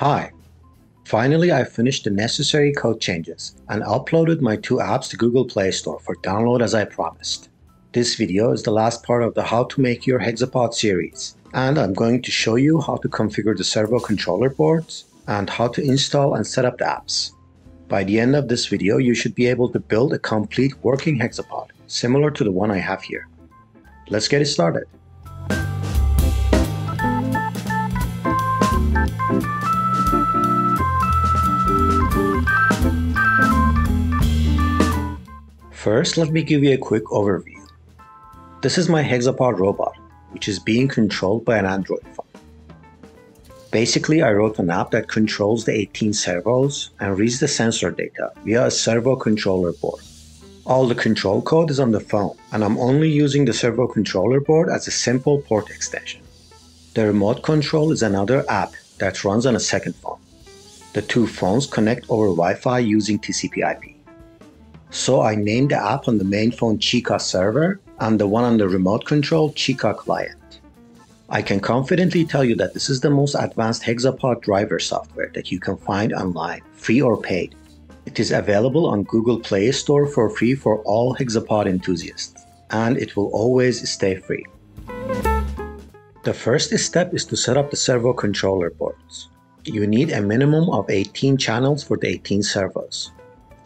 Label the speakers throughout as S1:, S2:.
S1: Hi! Finally, I finished the necessary code changes and uploaded my two apps to Google Play Store for download as I promised. This video is the last part of the How to Make Your Hexapod series, and I'm going to show you how to configure the servo controller boards and how to install and set up the apps. By the end of this video, you should be able to build a complete working hexapod, similar to the one I have here. Let's get it started. First, let me give you a quick overview. This is my Hexapod robot, which is being controlled by an Android phone. Basically, I wrote an app that controls the 18 servos and reads the sensor data via a servo controller board. All the control code is on the phone, and I'm only using the servo controller board as a simple port extension. The remote control is another app that runs on a second phone. The two phones connect over Wi-Fi using TCP IP. So I named the app on the main phone Chica server and the one on the remote control Chica client. I can confidently tell you that this is the most advanced Hexapod driver software that you can find online, free or paid. It is available on Google Play Store for free for all Hexapod enthusiasts, and it will always stay free. The first step is to set up the servo controller boards. You need a minimum of 18 channels for the 18 servos.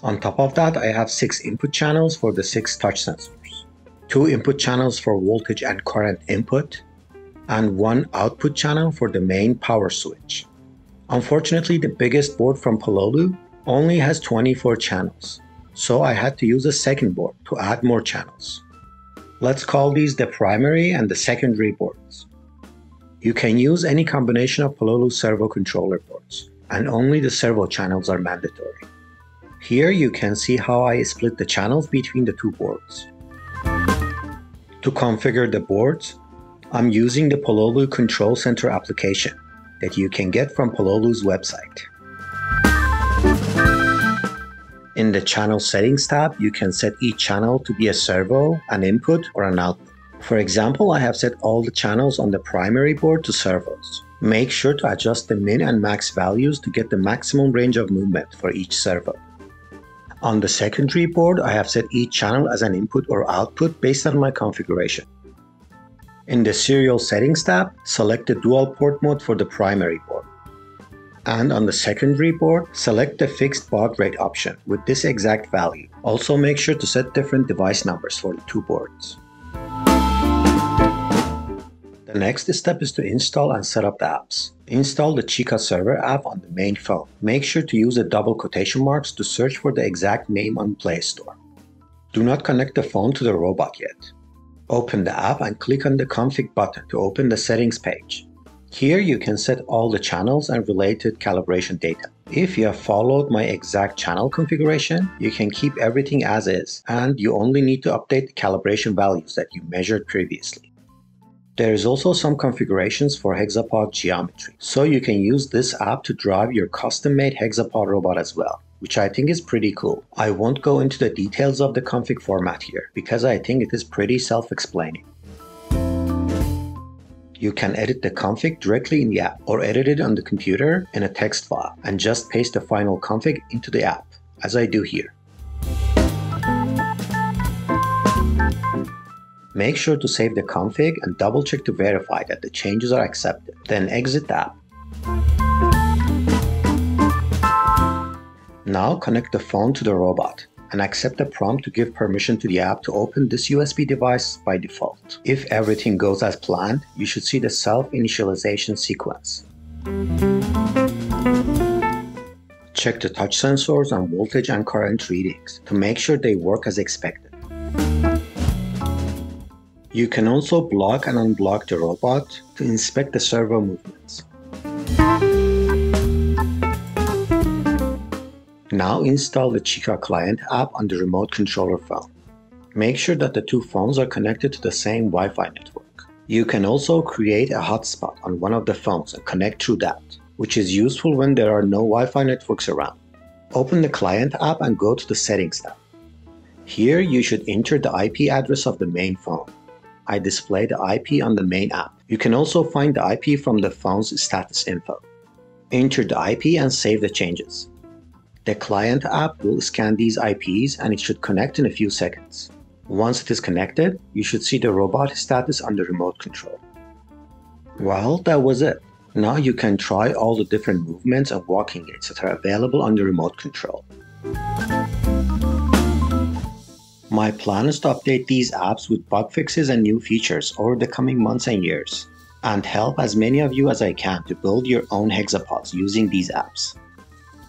S1: On top of that, I have 6 input channels for the 6 touch sensors, 2 input channels for voltage and current input, and 1 output channel for the main power switch. Unfortunately, the biggest board from Pololu only has 24 channels, so I had to use a second board to add more channels. Let's call these the primary and the secondary boards. You can use any combination of Pololu servo controller boards, and only the servo channels are mandatory. Here you can see how I split the channels between the two boards. To configure the boards, I'm using the Pololu Control Center application that you can get from Pololu's website. In the Channel Settings tab, you can set each channel to be a servo, an input, or an output. For example, I have set all the channels on the primary board to servos. Make sure to adjust the min and max values to get the maximum range of movement for each servo. On the secondary board, I have set each channel as an input or output based on my configuration. In the Serial Settings tab, select the Dual Port mode for the primary board. And on the secondary board, select the fixed baud rate option with this exact value. Also make sure to set different device numbers for the two boards. The next step is to install and set up the apps. Install the Chica server app on the main phone. Make sure to use the double quotation marks to search for the exact name on Play Store. Do not connect the phone to the robot yet. Open the app and click on the config button to open the settings page. Here you can set all the channels and related calibration data. If you have followed my exact channel configuration, you can keep everything as is and you only need to update the calibration values that you measured previously. There is also some configurations for Hexapod geometry, so you can use this app to drive your custom-made Hexapod robot as well, which I think is pretty cool. I won't go into the details of the config format here, because I think it is pretty self-explaining. You can edit the config directly in the app, or edit it on the computer in a text file, and just paste the final config into the app, as I do here. Make sure to save the config and double check to verify that the changes are accepted. Then exit the app. Now connect the phone to the robot and accept the prompt to give permission to the app to open this USB device by default. If everything goes as planned, you should see the self-initialization sequence. Check the touch sensors and voltage and current readings to make sure they work as expected. You can also block and unblock the robot to inspect the servo movements. Now install the Chica client app on the remote controller phone. Make sure that the two phones are connected to the same Wi-Fi network. You can also create a hotspot on one of the phones and connect through that, which is useful when there are no Wi-Fi networks around. Open the client app and go to the settings tab. Here you should enter the IP address of the main phone. I display the IP on the main app. You can also find the IP from the phone's status info. Enter the IP and save the changes. The client app will scan these IPs and it should connect in a few seconds. Once it is connected, you should see the robot status on the remote control. Well, that was it. Now you can try all the different movements and walking aids that are available under remote control. My plan is to update these apps with bug fixes and new features over the coming months and years, and help as many of you as I can to build your own hexapods using these apps.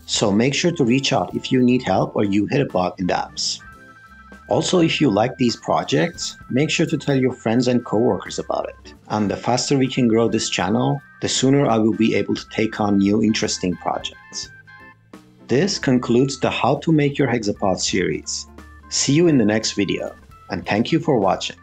S1: So make sure to reach out if you need help or you hit a bug in the apps. Also, if you like these projects, make sure to tell your friends and coworkers about it. And the faster we can grow this channel, the sooner I will be able to take on new interesting projects. This concludes the How to Make Your Hexapod series. See you in the next video, and thank you for watching.